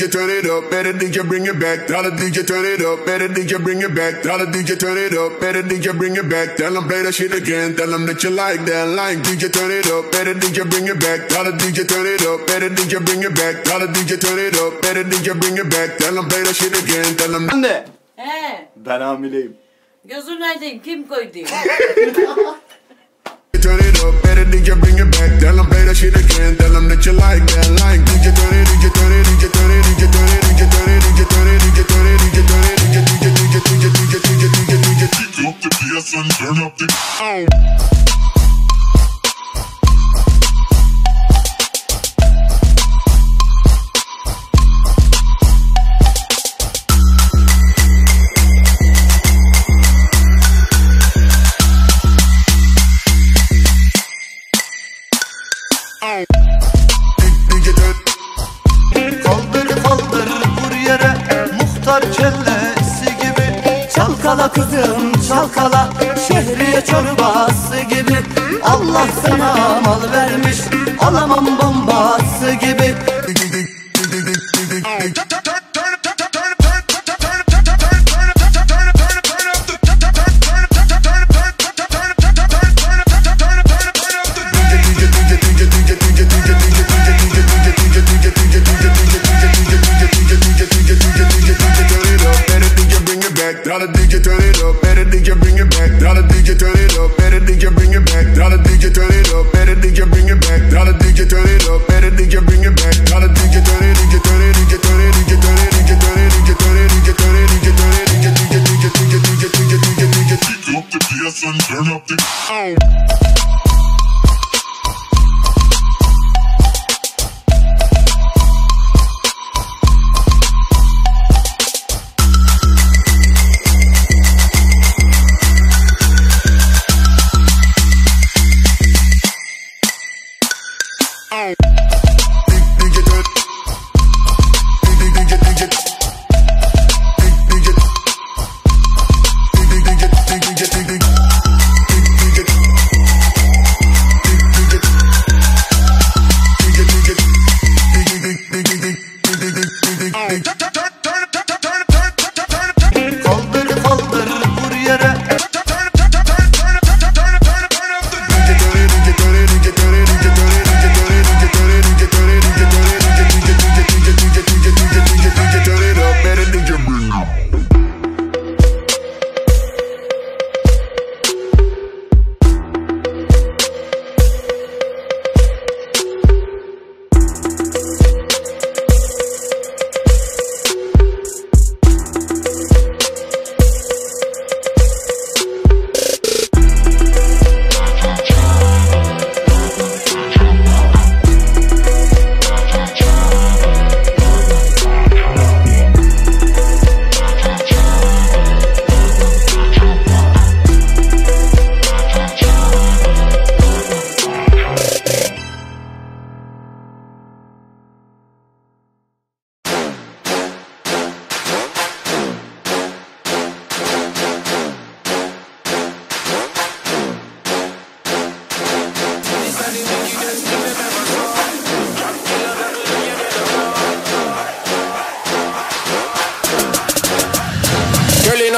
DJ turn it up, better DJ bring it back. Tell the DJ turn it up, better DJ bring it back. Tell the DJ turn it up, better DJ bring it back. Tell them play that shit again, tell them that you like that line. DJ turn it up, better DJ bring it back. Tell the DJ turn it up, better DJ bring it back. Tell the DJ turn it up, better DJ bring it back. Tell them play that shit again, tell them. Anne He. ben hamileyim. Gözün aydın kim koydu? Turn it up, better DJ bring it back. Tell them play that shit again. Tell them that you like that Like, line. DJ turn it, DJ turn it, DJ turn it, DJ turn it, DJ turn it, DJ turn it, DJ turn it, DJ turn it, DJ DJ DJ DJ DJ DJ DJ DJ DJ up the PS and turn up the. DJ turn. Kaldır kaldır vur yere muhtar kellesi gibi Çalkala kızım çalkala. Şehriye çorbası gibi. Allah sana mal vermiş. Alamam bombası They you're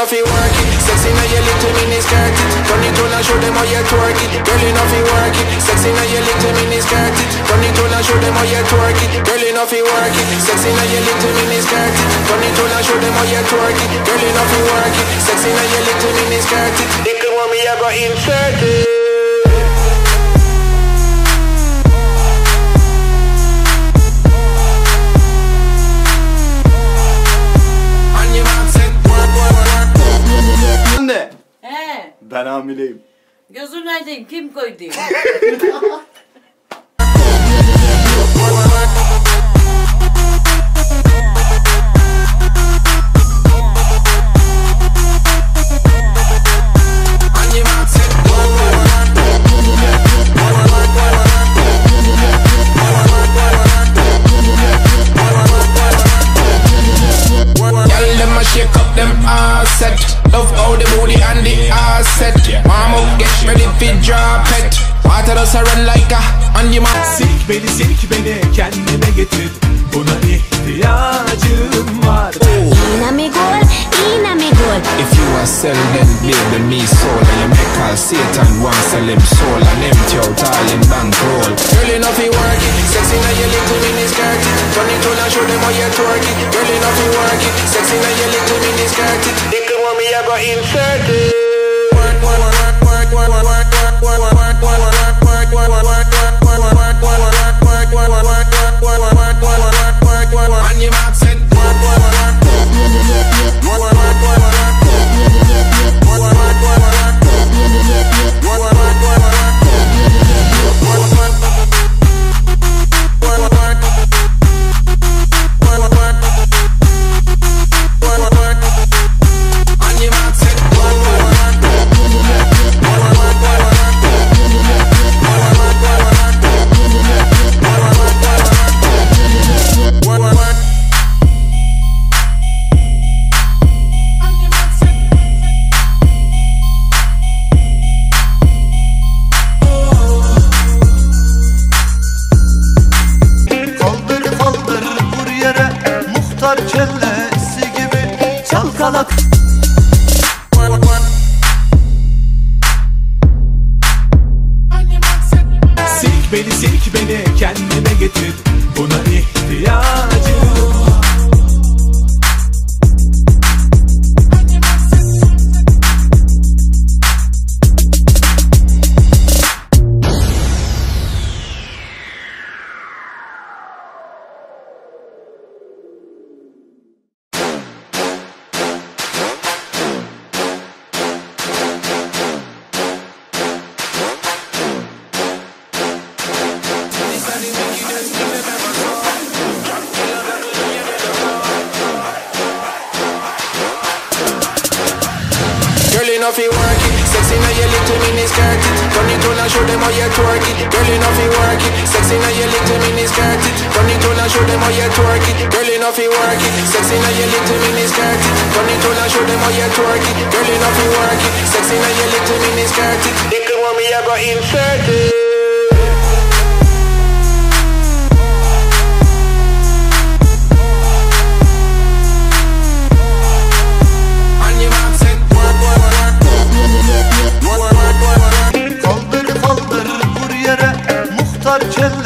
know fi work it. Sexy now your little mini skirt it. Turn it on and show them how you twerk it. Girl, you know fi work it. Sexy now your little mini skirt it. Turn it on and show them how you twerk it. Girl, you know fi work it. Sexy now your little mini skirt it. Turn it on and show them how you twerk it. Girl, you know fi work it. Sexy now your little mini skirt it. Little mommy, I got insert ben hamileyim. Gözün aydın kim koydu? run like a On your Sik beni sik beni kendime getir Buna ihtiyacım var Inna me goal, inna me goal. If you are sell then baby me soul And you make all Satan want sell him soul And empty out all him bankroll Girl enough you work it Sexy now your little mini skirt it Turn it on and show them how you twerk it Girl enough you work it Sexy now your little mini skirt it Little one me I go insert it Work, work, work, work, work, work, work, work, work, work, work, On your. Beni sik beni kendime getir. Buna ihtiyacım you twerk it. Girl, you know fi work it. Sexy now your little mini skirt it. Turn it on and show them how you twerk it. Girl, you know fi work it. Sexy now your little mini skirt it. Turn it on and show them how you twerk it. Girl, you know fi work it. Sexy now your little mini skirt it. Little one me I go insert it parçalı